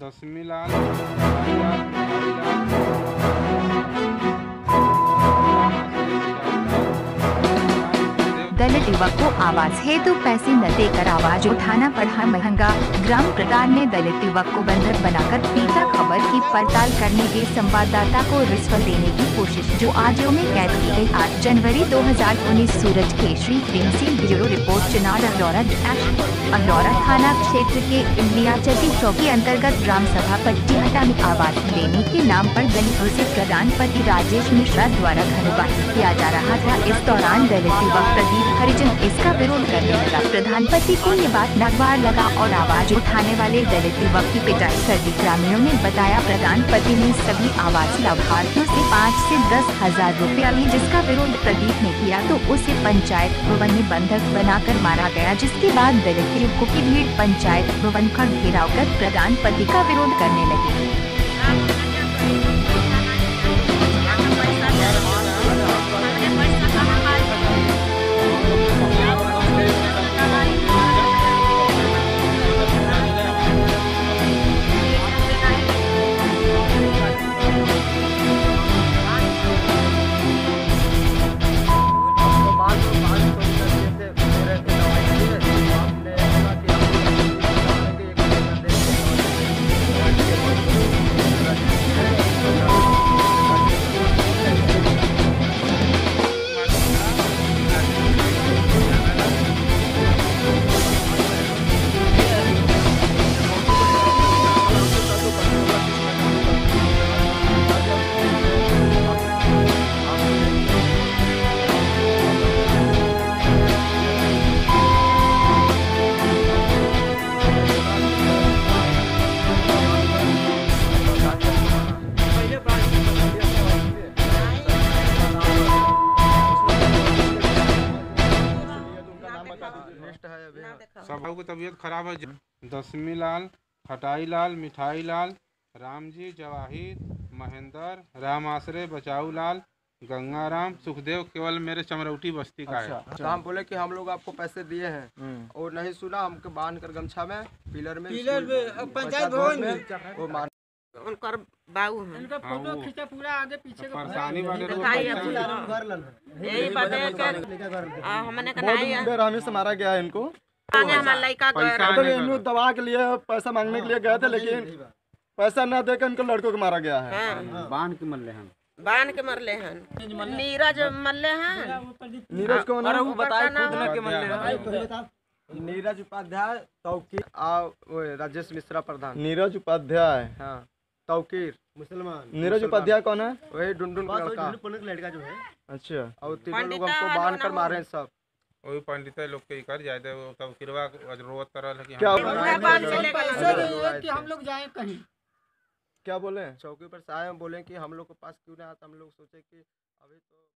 दसमी लाल युवक को आवास हेतु पैसे न देकर आवाज़ उठाना पड़ा महँगा। ग्राम प्रधान ने दलित युवक को बंधक बनाकर पीटा खबर की पड़ताल करने के संवाददाता को रिश्वत देने की कोशिश, जो आजो में कैद की गई। आठ जनवरी 2019 सूरज केशरी तहसील ब्यूरो रिपोर्ट, चुनाव अहलौरा अहलौरा थाना क्षेत्र के इंडिया चटी चौकी अंतर्गत ग्राम सभा पट्टी में देने के नाम पर दलितों से प्रधान पति राजेश मिश्रा द्वारा घर किया जा रहा था। इस दौरान दलित युवक प्रदीप हरिजन इसका विरोध करने लगा प्रधानपति को ये बात नगवार लगा और आवाज़ उठाने वाले दलित युवक की पिटाई कर दी। ग्रामीणों ने बताया, प्रधानपति ने सभी आवास लाभार्थियों से पाँच से दस हज़ार रूपया ली जिसका विरोध प्रदीप ने किया तो उसे पंचायत भवन में बंधक बनाकर मारा गया, जिसके बाद दलित युवकों की भीड़ पंचायत भवन का घेराव कर प्रधानपति का विरोध करने लगी। सब की तबीयत खराब है दसमी लाल हटाई लाल मिठाई लाल राम जी जवाहिर महेंद्र राम आश्रय बचाऊ लाल गंगाराम सुखदेव केवल मेरे चमरौटी बस्ती का अच्छा, है तो हम बोले कि हम लोग आपको पैसे दिए हैं और नहीं सुना हमको बाँध कर गमछा में पिलर में पिलर में, पंचायत भवन में। वो मार उनकर बाबू हैं इनका हाँ, फ़ोटो खींचा पूरा आगे पीछे का परेशानी बाटे तो दिखाई पैसा अपनी- नहीं। यही बातें के आ, हमने कहा नहीं है बेरहमी से मारा गया है इनको पैसा। का- दवा के लिए पैसा मांगने के लिए गए थे लेकिन पैसा न देकर इनको लड़कों को मारा गया है। हाँ, बाँध के मरले हैं। बाँध के मरले हैं। नीरज मरले हैं। नीरज कौन है? बताए खुद ना नीरज उपाध्याय तौकीर राजेश मिश्रा प्रधान। नीरज उपाध्याय। हाँ तौकीर मुसलमान नीरज उपाध्याय कौन है? वही का लड़का। जो है। अच्छा। और तीनों लोग हमको बाँध कर मारे हैं सब। वही पंडित लोग के कर जाए तब किरवा रोवत करल है कि क्या हम- हम लोग जाए कहीं। क्या बोले? चौकी पर से आए बोले कि हम लोग के पास क्यों नहीं आता हम लोग सोचे कि अभी तो